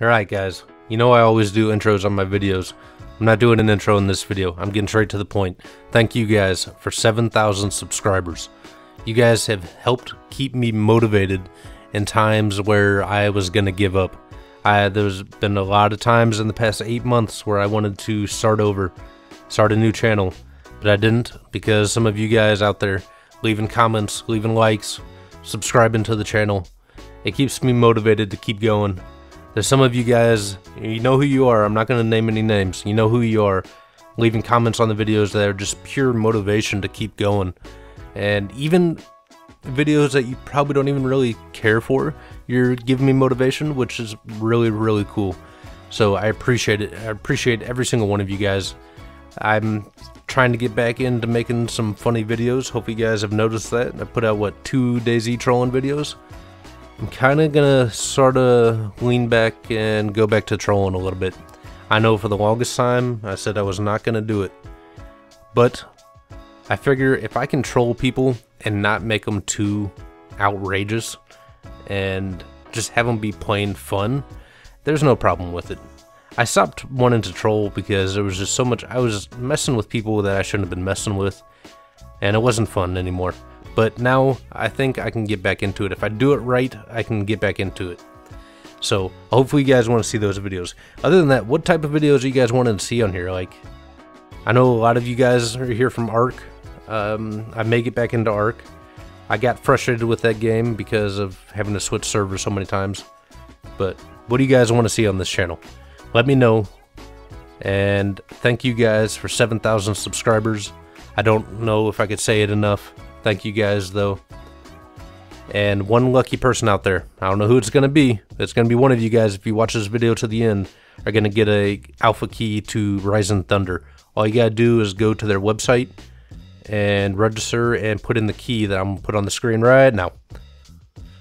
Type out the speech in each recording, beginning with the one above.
Alright guys, you know I always do intros on my videos. I'm not doing an intro in this video, I'm getting straight to the point. Thank you guys for 7,000 subscribers. You guys have helped keep me motivated in times where I was gonna give up. I, there's been a lot of times in the past 8 months where I wanted to start over, start a new channel, but I didn't because some of you guys out there leaving comments, leaving likes, subscribing to the channel. It keeps me motivated to keep going. There's some of you guys, you know who you are. I'm not going to name any names. You know who you are. Leaving comments on the videos that are just pure motivation to keep going. And even videos that you probably don't even really care for, you're giving me motivation, which is really, really cool. So I appreciate it. I appreciate every single one of you guys. I'm trying to get back into making some funny videos. Hope you guys have noticed that. I put out, what, two DayZ trolling videos? I'm kind of gonna sort of lean back and go back to trolling a little bit. I know for the longest time I said I was not gonna do it, but I figure if I can troll people and not make them too outrageous and just have them be plain fun, there's no problem with it. I stopped wanting to troll because there was just so much, I was messing with people that I shouldn't have been messing with, and it wasn't fun anymore. But now I think I can get back into it. If I do it right, I can get back into it. So hopefully you guys want to see those videos. Other than that, what type of videos you guys wanting to see on here? Like, I know a lot of you guys are here from Ark. Um, I may get back into Ark. I got frustrated with that game because of having to switch servers so many times. But what do you guys want to see on this channel? Let me know. And thank you guys for 7,000 subscribers. I don't know if I could say it enough. Thank you guys, though. And one lucky person out there, I don't know who it's going to be. It's going to be one of you guys, if you watch this video to the end, are going to get a alpha key to Rising Thunder. All you got to do is go to their website and register and put in the key that I'm going to put on the screen right now.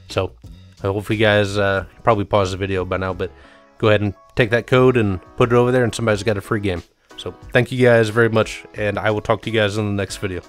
So, hopefully you guys uh, probably pause the video by now, but go ahead and take that code and put it over there and somebody's got a free game. So, thank you guys very much, and I will talk to you guys in the next video.